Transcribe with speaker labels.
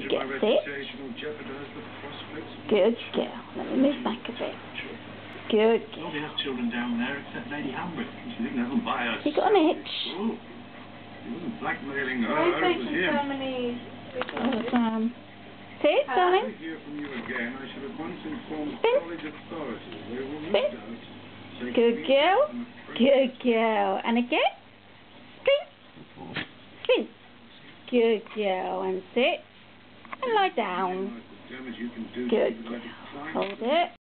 Speaker 1: Get
Speaker 2: My
Speaker 1: it.
Speaker 2: reputation will jeopardize the prospects of
Speaker 1: Good girl. Let me move back a bit. Good girl.
Speaker 2: Nobody has children down there except Lady Hambrick. She didn't have them buy us.
Speaker 1: You got an itch?
Speaker 2: Oh, he wasn't blackmailing her,
Speaker 3: Why
Speaker 2: it was
Speaker 3: taking
Speaker 2: him.
Speaker 3: so many
Speaker 1: There's, um, sit,
Speaker 3: Hello?
Speaker 1: Darling.
Speaker 2: hear from you again, I shall at once inform the
Speaker 1: Spin.
Speaker 2: college authorities. They will no
Speaker 1: Spin. Good girl.
Speaker 2: And the
Speaker 1: Good girl. And again. Spin. Spin. Good girl. And sit. And lie down.
Speaker 2: As damage you can do to
Speaker 1: Good
Speaker 2: me, but I
Speaker 1: girl.
Speaker 2: decline
Speaker 1: Hold it.